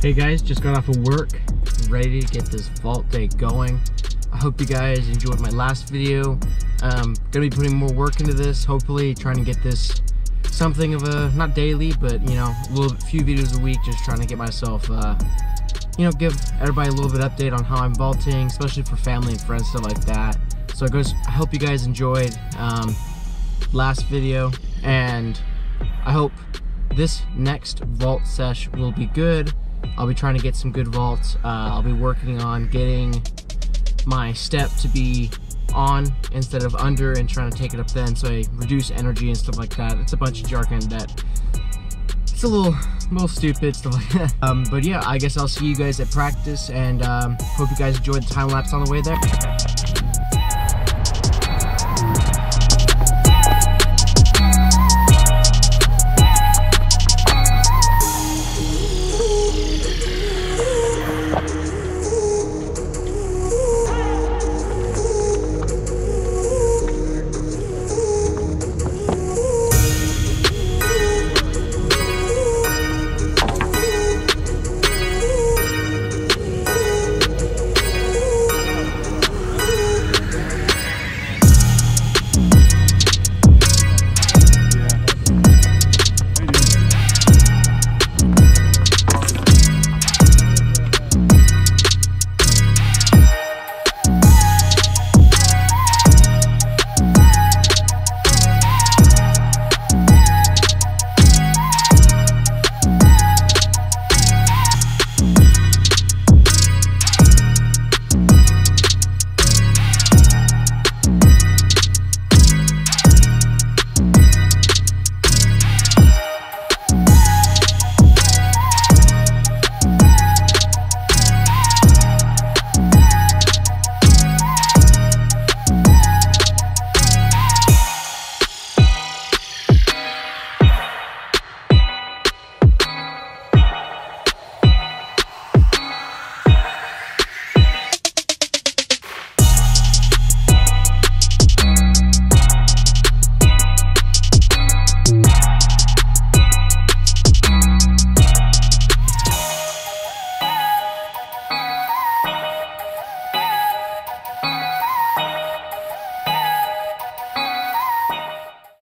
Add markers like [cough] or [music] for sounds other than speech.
Hey guys, just got off of work, ready to get this vault day going. I hope you guys enjoyed my last video. Um, gonna be putting more work into this, hopefully trying to get this something of a, not daily, but you know, a little few videos a week, just trying to get myself, uh, you know, give everybody a little bit update on how I'm vaulting, especially for family and friends, stuff like that. So I guess I hope you guys enjoyed um, last video, and I hope this next vault sesh will be good. I'll be trying to get some good vaults. Uh, I'll be working on getting my step to be on instead of under and trying to take it up then so I reduce energy and stuff like that. It's a bunch of jargon that it's a little, little stupid stuff like that. [laughs] Um, but yeah, I guess I'll see you guys at practice and um, hope you guys enjoyed the time lapse on the way there.